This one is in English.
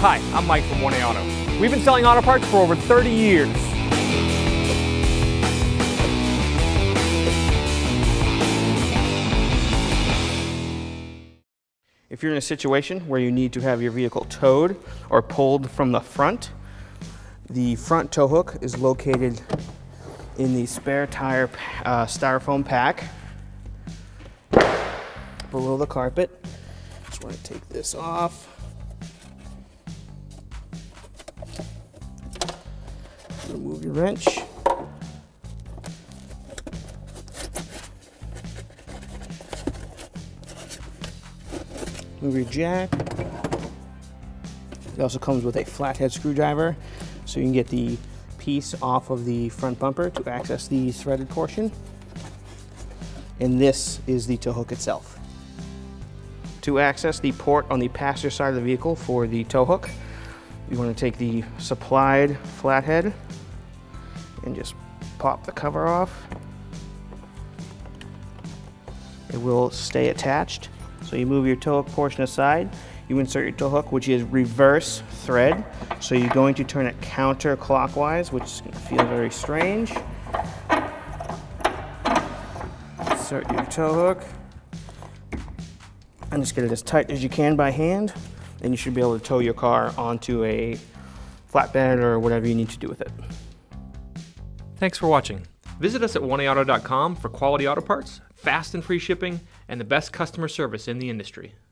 Hi, I'm Mike from 1A Auto. We've been selling auto parts for over 30 years. If you're in a situation where you need to have your vehicle towed or pulled from the front, the front tow hook is located in the spare tire uh, styrofoam pack below the carpet. Just want to take this off. Remove your wrench. Move your jack. It also comes with a flathead screwdriver so you can get the piece off of the front bumper to access the threaded portion. And this is the tow hook itself. To access the port on the passenger side of the vehicle for the tow hook, you want to take the supplied flathead and just pop the cover off. It will stay attached. So you move your tow hook portion aside, you insert your tow hook, which is reverse thread. So you're going to turn it counterclockwise, which is going to feel very strange. Insert your tow hook. And just get it as tight as you can by hand. Then you should be able to tow your car onto a flatbed or whatever you need to do with it. Thanks for watching. Visit us at 1aauto.com for quality auto parts, fast and free shipping, and the best customer service in the industry.